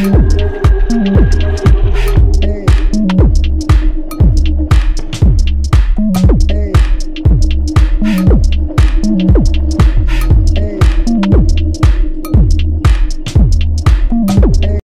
Thank hum. you.